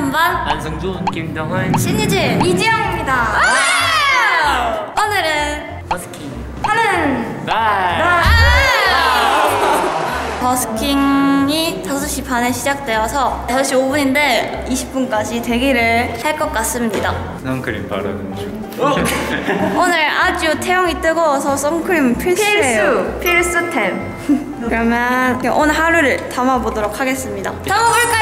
반 안승준, 김동훈, 신유진 이지영입니다. 오늘은 버스킹. 하는 날. 버스킹이 5시 반에 시작되어서 5시 5분인데 20분까지 대기를 할 것 같습니다. 선크림 바르는 중. 오늘 아주 태양이 뜨거워서 선크림 필수예요. 필수템. 그러면 오늘 하루를 담아보도록 하겠습니다. 담아볼까요?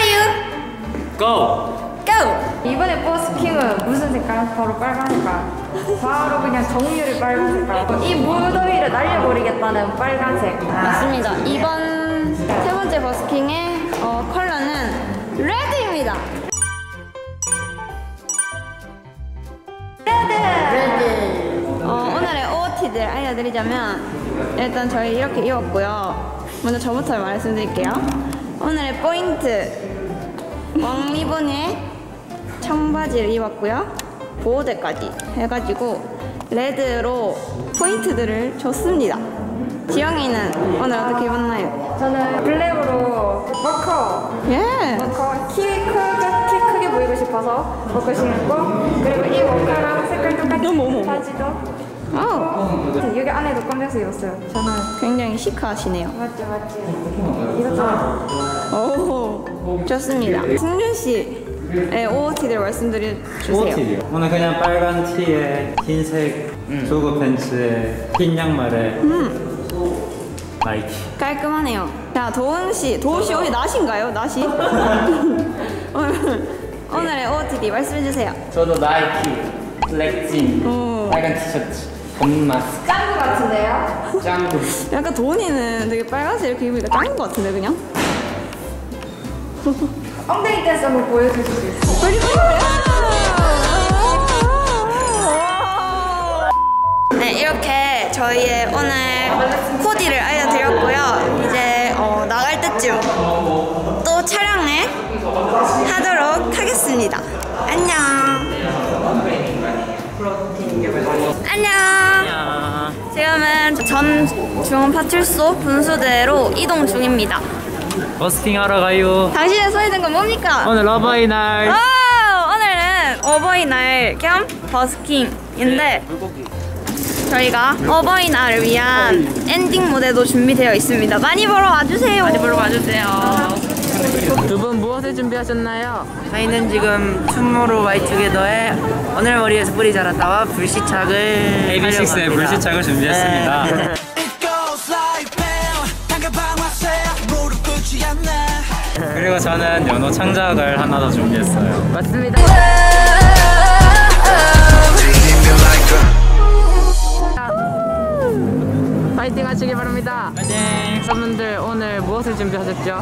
고! 고! 이번에 버스킹은 무슨 색깔? 바로 빨간 색깔. 바로 그냥 정유리 빨간 색깔. 이 무더위를 날려버리겠다는 빨간색. 맞습니다. 이번 세 번째 버스킹의 어, 컬러는 레드입니다. 레드. 어, 오늘의 OOT들 알려드리자면 일단 저희 이렇게 입었고요. 먼저 저부터 말씀드릴게요. 오늘의 포인트 왕리본에 청바지를 입었고요. 보호대까지 해가지고 red로 포인트들을 줬습니다. 지영이는 오늘 어떻게 입었나요? 저는 black으로 워커. 예. 워커 키 크게, 키 크게 보이고 싶어서 워커 신고 그리고 이 워커랑 색깔 똑같이. 바지도 어, 여기 안에도 꺼내서 입었어요. 저는 굉장히 시크하시네요. 맞지 맞지. 이것도 오, 좋습니다. 승준 씨의 OOT들 말씀드려 주세요. OOT요. 오늘 그냥 빨간 티에 흰색 조거 팬츠에 흰 양말에 나이키. 깔끔하네요. 자, 도훈 씨, 도훈 씨 오늘 낮인가요? 낮이? 오늘 오늘의 OOTD 말씀해 주세요. 저도 나이키, 블랙진, 오. 빨간 티셔츠, 검은 마스크, 짱구 같은데요? 짱구. 약간 도훈이는 되게 빨간색 이렇게 입으니까 것 같은데 그냥? 엉덩이 댄스 한번 보여주실 수 있어요? 빨리 빨리 빨리. 네 이렇게 저희의 오늘 코디를 알려드렸고요. 이제 어, 나갈 때쯤 또 촬영을 하도록 하겠습니다. 안녕. 전 중앙 파출소 분수대로 이동 중입니다. 버스킹 하러 가요. 당신의 든건 뭡니까? 오늘 어버이날. 오, 오늘은 어버이날 겸 버스킹인데 물고기. 저희가 어버이날을 위한 엔딩 무대도 준비되어 있습니다. 많이 보러 와주세요. 많이 보러 와주세요. 두 분 무엇을 준비하셨나요? 저희는 지금 춤모로 와이투게더의 오늘 머리에서 뿌리 자랐다와 불시착을 AB6IX의 불시착을 준비했습니다. 네. 그리고 저는 연호 창작을 하나 더 준비했어요. 맞습니다. 파이팅 하시기 바랍니다. 네. 팬분들 오늘 무엇을 준비하셨죠?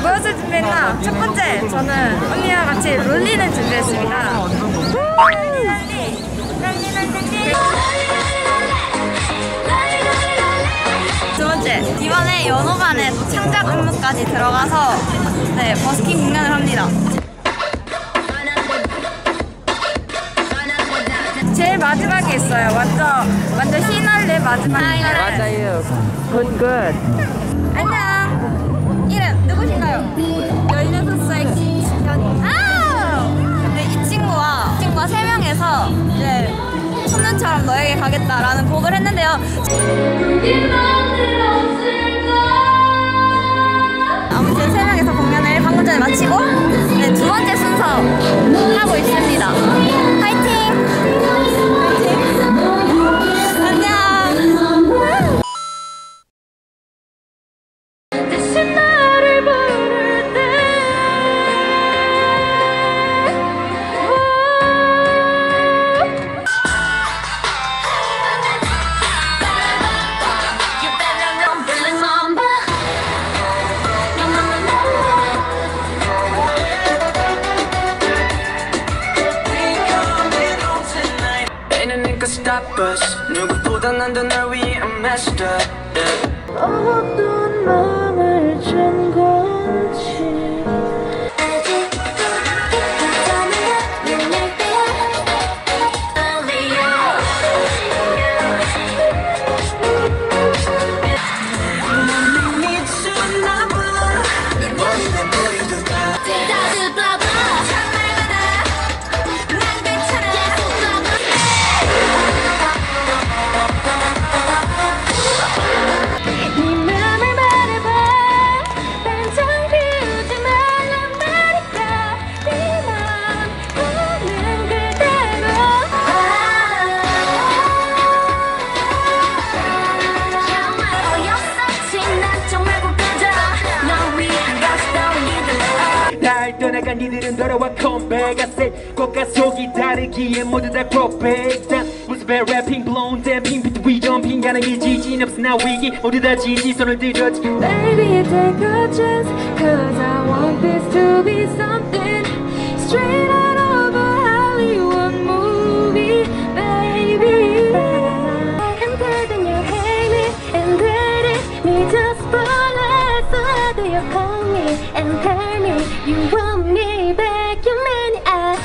무엇을 준비했나? 첫 번째, 저는 언니와 같이 롤리를 준비했습니다. 롤리, 롤리, 롤리. 두 번째, 이번에 연호반에 또 창작 안무까지 들어가서 네 버스킹 공연을 합니다. 제일 마지막에 있어요. 완전, 완전 피날레 마지막. 맞아요. good good. 안녕. 이름 누구신가요? 16살 김지현. 아! 근데 이 친구와 이 친구가 세 명에서 이제 천년처럼 너에게 가겠다라는 곡을 했는데요. 아무튼 세 명에서 공연을 방금 전에 마치고 네, 두 번째 순서 하고 있습니다. nigga stop us 누구보다 난더 널 위해 I'm messed up yeah. 난 니들은 돌아와 컴백 I said 꽃과 속이 다르기에 모두 다 고백 단 모습에 래핑 blown 댐핑 비트 위험핑 가능이 지진 없어 나 위기 모두 다 지지 손을 들었지 Baby, take a chance. Cause I want this to be something straight out of a Hollywood movie, baby. And then you hate me, and then it me just spoilers. So do you call me and tell me you want me back? You mean I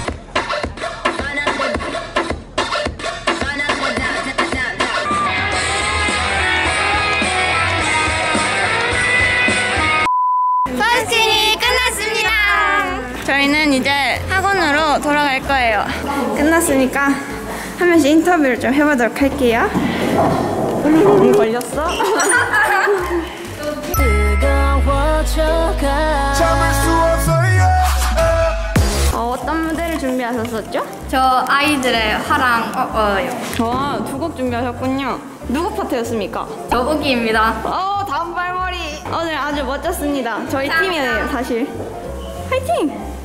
파스팅이 끝났습니다. 저희는 이제 학원으로 돌아갈 거예요. 끝났으니까 한 명씩 인터뷰를 좀 해보도록 할게요. 음, 걸렸어? 어, 어떤 무대를 준비하셨었죠? 저 아이들의 화랑 어어요. 와, 두곡 준비하셨군요. 누구 파트였습니까? 저 우기입니다. 어, 다음 발머리. 오늘 아주 멋졌습니다. 저희 팀이에요, 사실. 화이팅!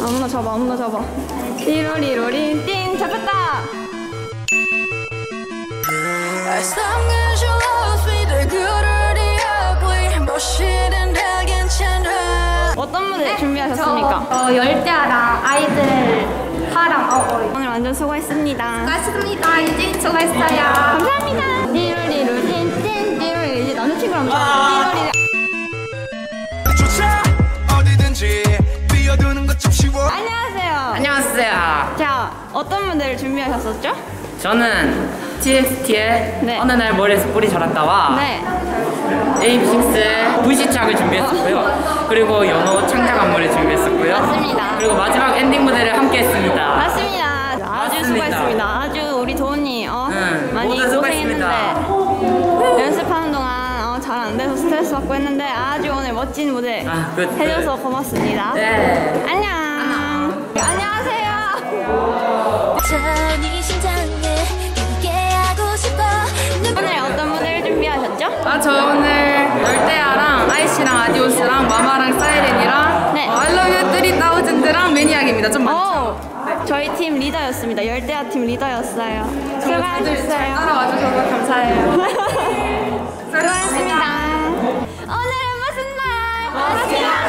아무나 잡아, 아무나 잡아. 리로리로리 띵 잡혔다. 어떤 무대 준비하셨습니까? 어, 열대야랑 아이들 화랑 어어. 오늘 완전 수고했습니다. 수고하셨습니다. 유진 수고했어요. 감사합니다. 리로리로 띵띵 리로리 이제 남자친구랑 쉬워 안녕하세요. 안녕하세요. 자, 어떤 무대를 준비하셨었죠? 저는 TXT의 네. 어느 날 머리에서 뿔이 자랐다와 네. 에이핑스의 불시착을 준비했었고요. 그리고 연호 창작 안무를 준비했었고요. 맞습니다. 그리고 마지막 엔딩 무대를 함께 했습니다. 맞습니다. 아주 맞습니다. 수고했습니다. 아주 우리 도훈이 어, 응, 많이 모두 고생했는데 연습하는 동안 어, 잘 안 돼서 스트레스 받고 했는데 아주 오늘 멋진 무대 아, 끝, 끝. 해줘서 고맙습니다. 네. 안녕. 안녕하세요. 아, 저 오늘 열대야랑 아이씨랑 아디오스랑 마마랑 사이렌이랑 네. 어, 알러뷰 뜨리 다우즌드랑 매니악입니다. 좀 많죠? 오, 저희 팀 리더였습니다. 열대야 팀 리더였어요. 수고하셨어요. 따라와 주셔서 감사해요. 수고하셨습니다. 오늘은 무슨 날?